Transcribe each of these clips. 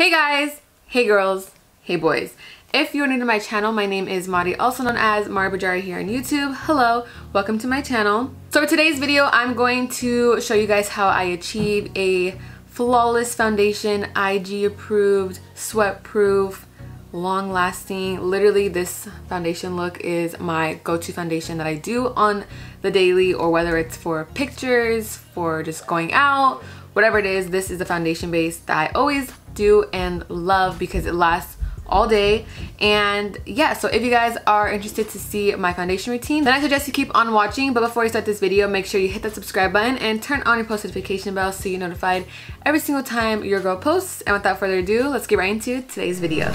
Hey guys, hey girls, hey boys. If you're new to my channel, my name is Madi, also known as Mari Bajari here on YouTube. Hello, welcome to my channel. So for today's video, I'm going to show you guys how I achieve a flawless foundation, IG approved, sweat proof, long lasting. Literally this foundation look is my go-to foundation that I do on the daily or whether it's for pictures, for just going out, whatever it is, this is the foundation base that I always do and love because it lasts all day. And yeah so if you guys are interested to see my foundation routine then I suggest you keep on watching. But before you start this video make sure you hit that subscribe button and turn on your post notification bell so you're notified every single time your girl posts. And without further ado let's get right into today's video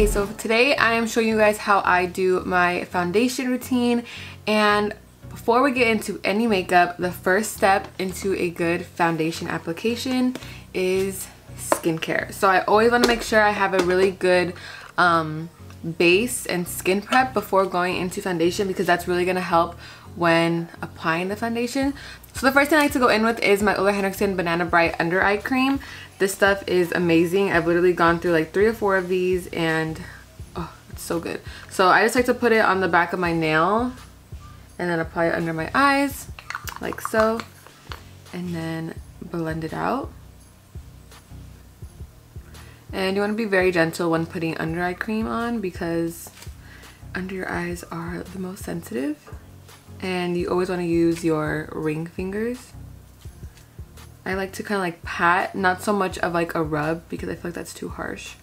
Okay, so today I am showing you guys how I do my foundation routine and before we get into any makeup, the first step into a good foundation application is skincare. So I always want to make sure I have a really good um, base and skin prep before going into foundation because that's really going to help when applying the foundation. So the first thing I like to go in with is my Ole Henriksen Banana Bright Under Eye Cream. This stuff is amazing. I've literally gone through like three or four of these and oh, it's so good. So I just like to put it on the back of my nail and then apply it under my eyes like so and then blend it out. And you want to be very gentle when putting under eye cream on because under your eyes are the most sensitive and you always want to use your ring fingers. I like to kind of like pat, not so much of like a rub because I feel like that's too harsh.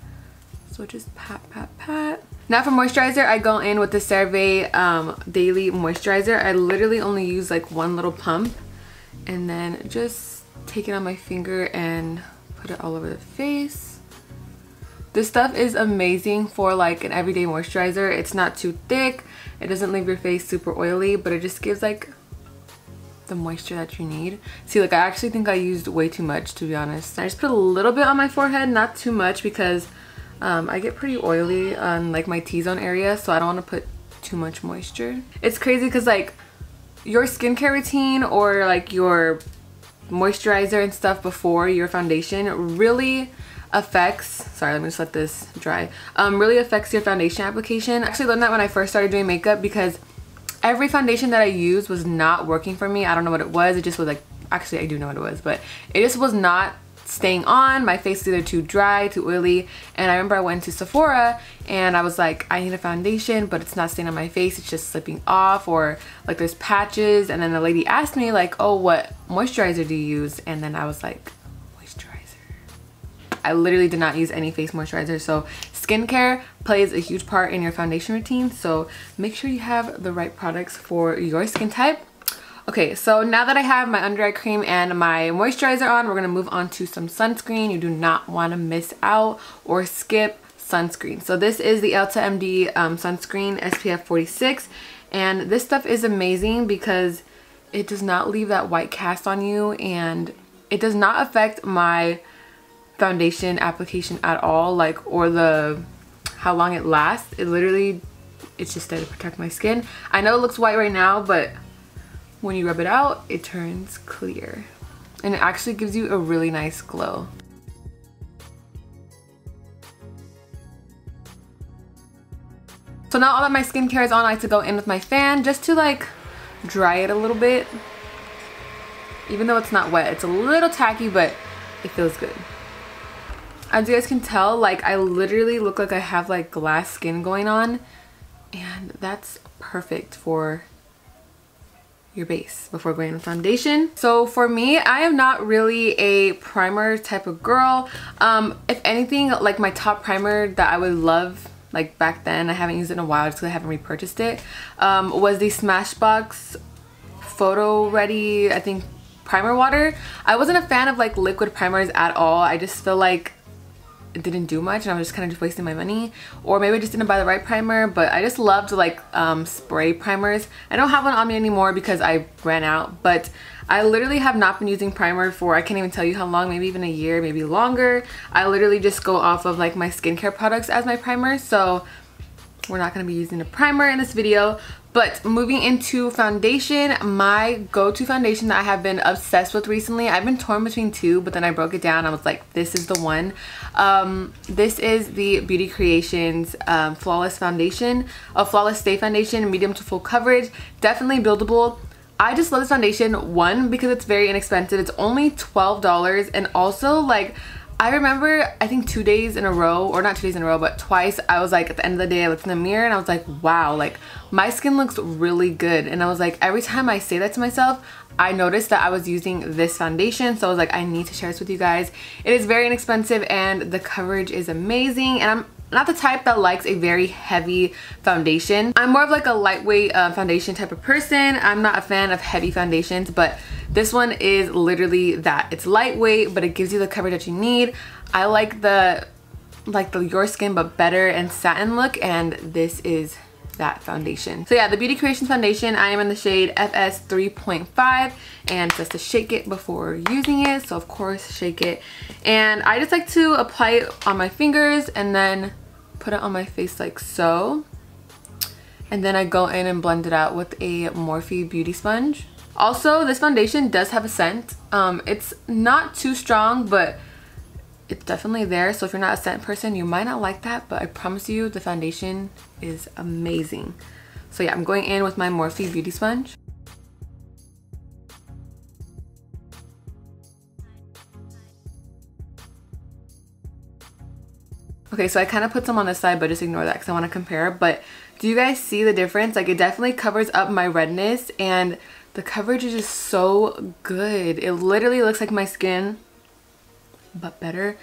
So just pat, pat, pat. Now for moisturizer, I go in with the CeraVe um, Daily Moisturizer. I literally only use like one little pump and then just take it on my finger and put it all over the face. This stuff is amazing for like an everyday moisturizer. It's not too thick. It doesn't leave your face super oily, but it just gives like the moisture that you need. See, like I actually think I used way too much to be honest. I just put a little bit on my forehead, not too much because um, I get pretty oily on like my T-zone area, so I don't want to put too much moisture. It's crazy because like your skincare routine or like your moisturizer and stuff before your foundation really affects sorry let me just let this dry um really affects your foundation application. I actually learned that when i first started doing makeup because every foundation that i used was not working for me. I don't know what it was. It just was like actually i do know what it was but it just was not staying on. My face is either too dry too oily and i remember i went to sephora and i was like i need a foundation but it's not staying on my face. It's just slipping off or like there's patches. And then the lady asked me like oh what moisturizer do you use? And then i was like I literally did not use any face moisturizer. So skincare plays a huge part in your foundation routine. So make sure you have the right products for your skin type. Okay, so now that I have my under eye cream and my moisturizer on, we're gonna move on to some sunscreen. You do not wanna miss out or skip sunscreen. So this is the Elta MD um, sunscreen SPF 46 and this stuff is amazing because it does not leave that white cast on you and it does not affect my foundation application at all like or the how long it lasts it literally it's just there to protect my skin. I know it looks white right now but when you rub it out it turns clear. And it actually gives you a really nice glow. So now all that my skincare is on. I like to go in with my fan just to like dry it a little bit. Even though it's not wet it's a little tacky but it feels good as you guys can tell like I literally look like I have like glass skin going on and that's perfect for your base before going on foundation. So for me, I am not really a primer type of girl. Um, if anything, like my top primer that I would love like back then, I haven't used it in a while because I haven't repurchased it, um, was the Smashbox Photo Ready, I think, primer water. I wasn't a fan of like liquid primers at all. I just feel like didn't do much and I was just kind of just wasting my money or maybe I just didn't buy the right primer but I just loved like um, spray primers. I don't have one on me anymore because I ran out but I literally have not been using primer for I can't even tell you how long maybe even a year maybe longer. I literally just go off of like my skincare products as my primer so we're not going to be using a primer in this video. But moving into foundation, my go-to foundation that I have been obsessed with recently, I've been torn between two, but then I broke it down. I was like, this is the one. Um, this is the Beauty Creations um, Flawless Foundation, a Flawless Stay Foundation, medium to full coverage. Definitely buildable. I just love this foundation, one, because it's very inexpensive. It's only $12 and also like I remember I think two days in a row or not two days in a row but twice I was like at the end of the day I looked in the mirror and I was like wow like my skin looks really good. And I was like every time I say that to myself I noticed that I was using this foundation. So I was like I need to share this with you guys. It is very inexpensive and the coverage is amazing. And I'm not the type that likes a very heavy foundation. I'm more of like a lightweight uh, foundation type of person. I'm not a fan of heavy foundations, but this one is literally that. It's lightweight, but it gives you the coverage that you need. I like the like the Your Skin but better and satin look and this is that foundation. So yeah, the Beauty Creations foundation, I am in the shade FS 3.5 and just to shake it before using it. So of course, shake it. And I just like to apply it on my fingers and then put it on my face like so. And then I go in and blend it out with a Morphe Beauty Sponge. Also, this foundation does have a scent. Um, it's not too strong, but it's definitely there. So if you're not a scent person, you might not like that, but I promise you the foundation is amazing. So yeah, I'm going in with my Morphe Beauty Sponge. Okay, so I kind of put some on this side, but just ignore that because I want to compare. But do you guys see the difference? Like it definitely covers up my redness and the coverage is just so good. It literally looks like my skin but better.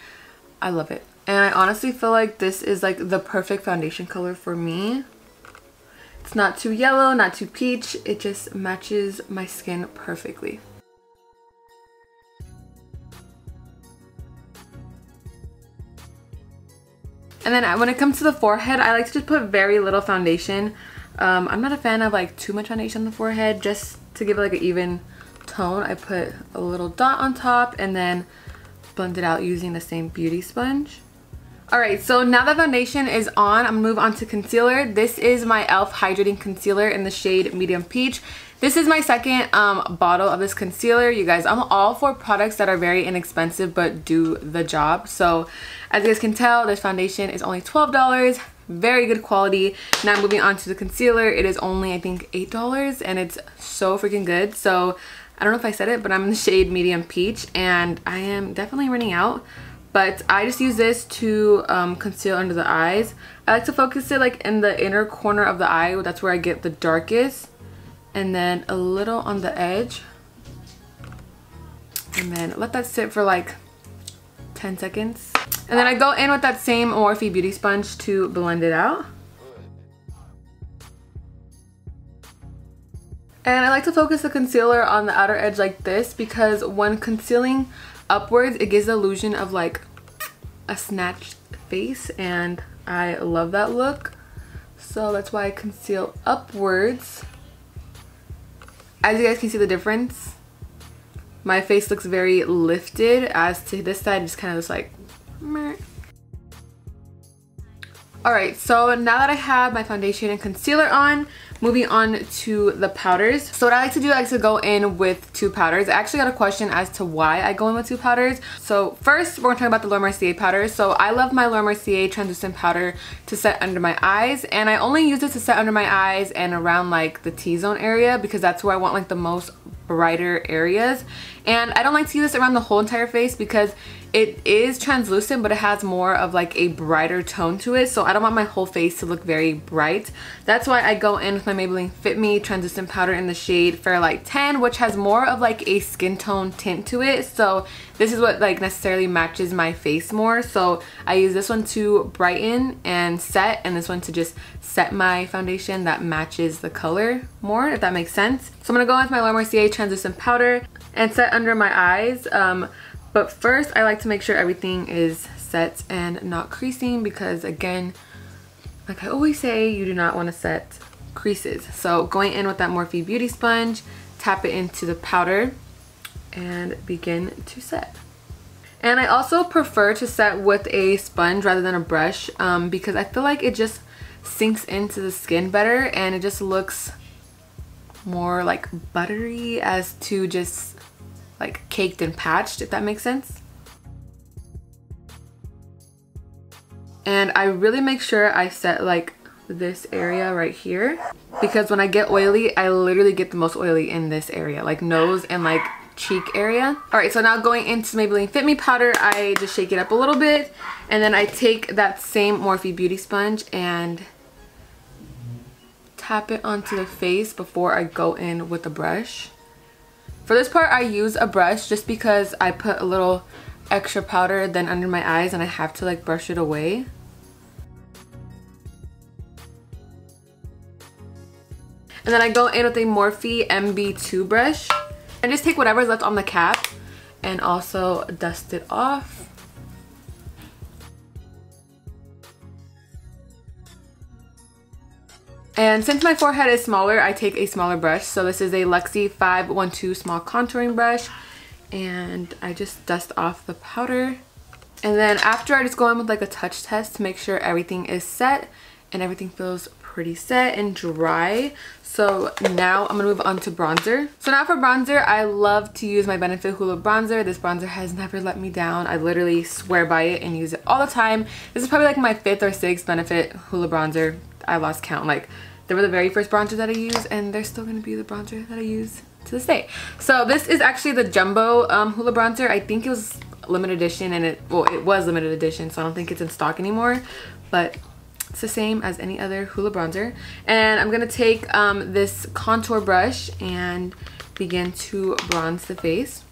I love it. And I honestly feel like this is like the perfect foundation color for me. It's not too yellow, not too peach. It just matches my skin perfectly. And then when it comes to the forehead, I like to just put very little foundation. Um, I'm not a fan of like too much foundation on the forehead. Just to give it like an even tone, I put a little dot on top and then blend it out using the same beauty sponge. Alright, so now that foundation is on, I'm to move on to concealer. This is my e.l.f. Hydrating Concealer in the shade Medium Peach. This is my second um, bottle of this concealer. You guys, I'm all for products that are very inexpensive but do the job. So as you guys can tell, this foundation is only $12. Very good quality. Now moving on to the concealer. It is only, I think, $8 and it's so freaking good. So I don't know if I said it, but I'm in the shade Medium Peach and I am definitely running out. But I just use this to um, conceal under the eyes. I like to focus it like in the inner corner of the eye. That's where I get the darkest. And then a little on the edge. And then let that sit for like 10 seconds. And then I go in with that same Morphe Beauty Sponge to blend it out. And I like to focus the concealer on the outer edge like this because when concealing upwards, it gives the illusion of like a snatched face and I love that look. So that's why I conceal upwards. As you guys can see the difference, my face looks very lifted as to this side just kind of looks like meh. Alright, so now that I have my foundation and concealer on, moving on to the powders. So what I like to do, I like to go in with two powders. I actually got a question as to why I go in with two powders. So first, we're to talk about the Laura Mercier powder. So I love my Laura Mercier translucent powder to set under my eyes. And I only use it to set under my eyes and around like the T-zone area because that's where I want like the most brighter areas. And I don't like to use this around the whole entire face because it is translucent, but it has more of like a brighter tone to it. So I don't want my whole face to look very bright. That's why I go in with my Maybelline Fit Me translucent powder in the shade Fairlight 10, which has more of like a skin tone tint to it. So this is what like necessarily matches my face more. So I use this one to brighten and set and this one to just set my foundation that matches the color more, if that makes sense. So I'm gonna go in with my Laura Mercier translucent powder and set under my eyes. Um, but first, I like to make sure everything is set and not creasing because again, like I always say, you do not want to set creases. So going in with that Morphe Beauty Sponge, tap it into the powder and begin to set. And I also prefer to set with a sponge rather than a brush um, because I feel like it just sinks into the skin better and it just looks more like buttery as to just like caked and patched if that makes sense. And I really make sure I set like this area right here because when I get oily, I literally get the most oily in this area, like nose and like cheek area. All right, so now going into Maybelline Fit Me powder, I just shake it up a little bit and then I take that same Morphe Beauty Sponge and tap it onto the face before I go in with the brush. For this part, I use a brush just because I put a little extra powder then under my eyes and I have to like brush it away. And then I go in with a Morphe MB2 brush and just take whatever's left on the cap and also dust it off. And since my forehead is smaller, I take a smaller brush. So this is a Luxie 512 small contouring brush. And I just dust off the powder. And then after I just go in with like a touch test to make sure everything is set and everything feels pretty set and dry. So now I'm gonna move on to bronzer. So now for bronzer, I love to use my Benefit Hoola bronzer. This bronzer has never let me down. I literally swear by it and use it all the time. This is probably like my fifth or sixth Benefit Hoola bronzer. I lost count. Like they were the very first bronzer that I used and they're still gonna be the bronzer that I use to this day. So this is actually the Jumbo um, Hoola bronzer. I think it was limited edition and it, well, it was limited edition, so I don't think it's in stock anymore. But it's the same as any other Hoola bronzer. And I'm going to take um, this contour brush and begin to bronze the face.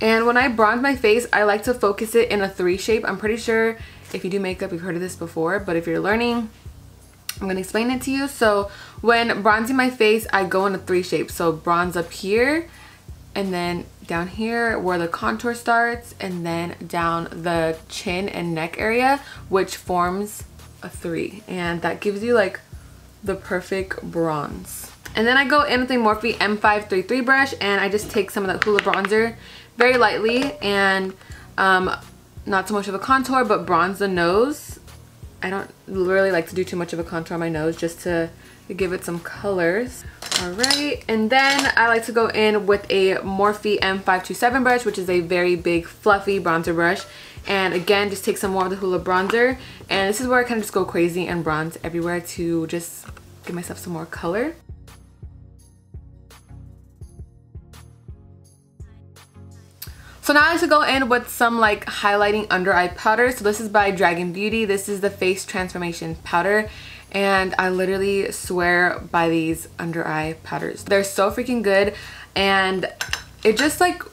And when I bronze my face, I like to focus it in a three shape. I'm pretty sure if you do makeup, you've heard of this before, but if you're learning, I'm gonna explain it to you. So when bronzing my face, I go in a three shape. So bronze up here, and then down here where the contour starts and then down the chin and neck area which forms a three and that gives you like the perfect bronze and then I go in with a Morphe M533 brush and I just take some of that Hoola bronzer very lightly and um, not so much of a contour but bronze the nose I don't really like to do too much of a contour on my nose just to give it some colors. All right, and then I like to go in with a Morphe M527 brush, which is a very big fluffy bronzer brush. And again, just take some more of the Hoola bronzer. And this is where I kind of just go crazy and bronze everywhere to just give myself some more color. So now I to go in with some like highlighting under eye powder. So this is by Dragun Beauty. This is the Face Transformation Powder and I literally swear by these under eye powders. They're so freaking good and it just like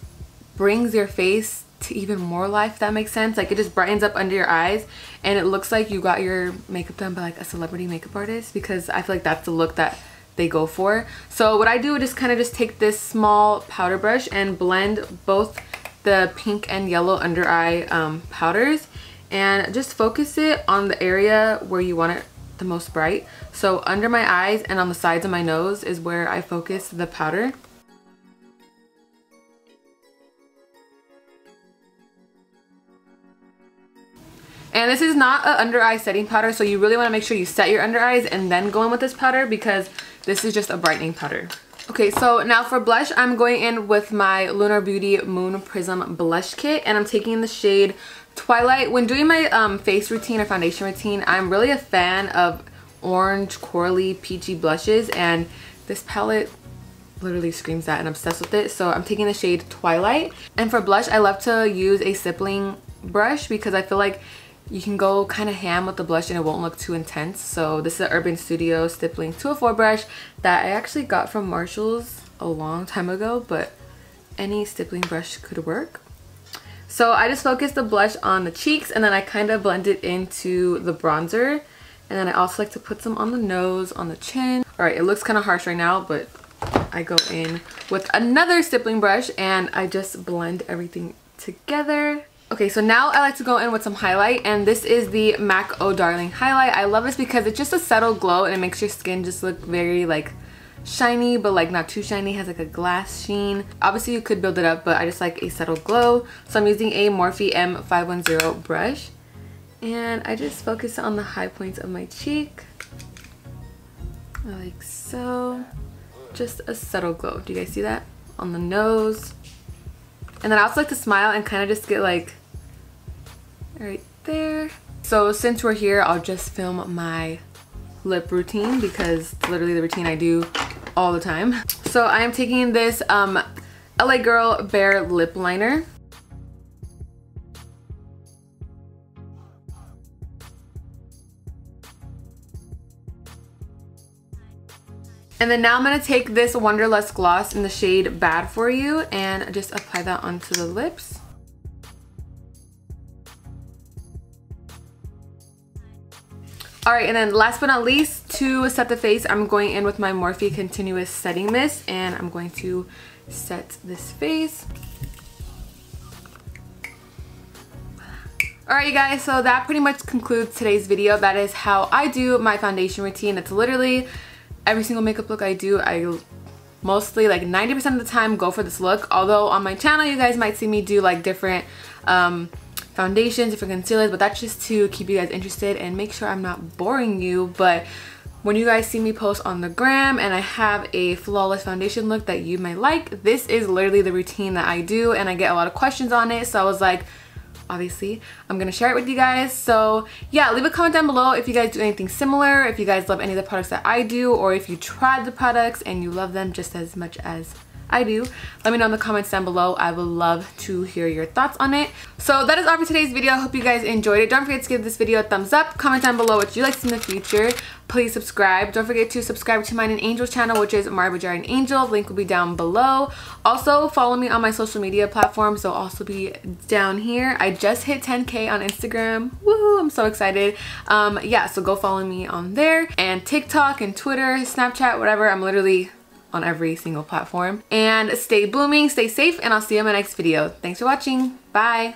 brings your face to even more life that makes sense like it just brightens up under your eyes and it looks like you got your makeup done by like a celebrity makeup artist because I feel like that's the look that they go for so what I do is just kind of just take this small powder brush and blend both the pink and yellow under eye um, powders and just focus it on the area where you want it the most bright. So under my eyes and on the sides of my nose is where I focus the powder. And this is not an under eye setting powder, so you really want to make sure you set your under eyes and then go in with this powder because this is just a brightening powder. Okay, so now for blush, I'm going in with my Lunar Beauty Moon Prism Blush Kit, and I'm taking the shade Twilight, when doing my um, face routine or foundation routine, I'm really a fan of orange, corally, peachy blushes and this palette literally screams that and I'm obsessed with it. So I'm taking the shade Twilight. And for blush, I love to use a stippling brush because I feel like you can go kind of ham with the blush and it won't look too intense. So this is an Urban Studio Stippling 204 brush that I actually got from Marshall's a long time ago, but any stippling brush could work. So I just focused the blush on the cheeks and then I kind of blend it into the bronzer. And then I also like to put some on the nose, on the chin. Alright, it looks kind of harsh right now, but I go in with another stippling brush and I just blend everything together. Okay, so now I like to go in with some highlight and this is the MAC Oh Darling highlight. I love this because it's just a subtle glow and it makes your skin just look very like shiny but like not too shiny. Has like a glass sheen. Obviously you could build it up but I just like a subtle glow. So I'm using a Morphe M510 brush and I just focus on the high points of my cheek. Like so. Just a subtle glow. Do you guys see that? On the nose. And then I also like to smile and kind of just get like right there so since we're here I'll just film my lip routine because it's literally the routine I do all the time. So I am taking this um, LA Girl Bare Lip Liner. And then now I'm to take this Wonderlust Gloss in the shade Bad For You and just apply that onto the lips. All right, and then last but not least, to set the face, I'm going in with my Morphe Continuous Setting Mist, and I'm going to set this face. Alright you guys, so that pretty much concludes today's video. That is how I do my foundation routine. It's literally every single makeup look I do, I mostly like 90% of the time go for this look. Although on my channel you guys might see me do like different um, foundations, different concealers, but that's just to keep you guys interested and make sure I'm not boring you. But when you guys see me post on the gram and I have a flawless foundation look that you might like, this is literally the routine that I do and I get a lot of questions on it. So I was like, obviously i'm gonna share it with you guys so yeah leave a comment down below if you guys do anything similar if you guys love any of the products that i do or if you tried the products and you love them just as much as I do. Let me know in the comments down below. I would love to hear your thoughts on it. So that is all for today's video. I hope you guys enjoyed it. Don't forget to give this video a thumbs up. Comment down below what you like to see in the future. Please subscribe. Don't forget to subscribe to mine and Angel's channel, which is Mari Bajari and Angel. Link will be down below. Also, follow me on my social media platforms. They'll also be down here. I just hit 10k on Instagram. Woohoo! I'm so excited. Um, yeah, so go follow me on there. And TikTok and Twitter, Snapchat, whatever. I'm literally on every single platform. And stay blooming, stay safe, and I'll see you in my next video. Thanks for watching. Bye.